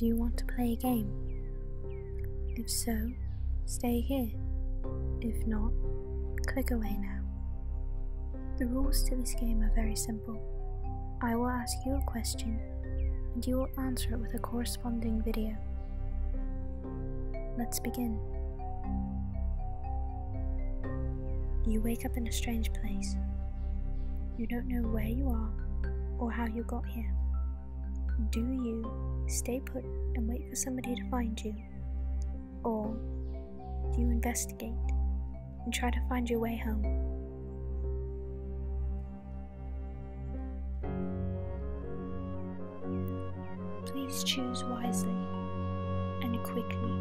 Do you want to play a game? If so, stay here. If not, click away now. The rules to this game are very simple. I will ask you a question, and you will answer it with a corresponding video. Let's begin. You wake up in a strange place. You don't know where you are or how you got here. Do you stay put and wait for somebody to find you? Or do you investigate and try to find your way home? Please choose wisely and quickly.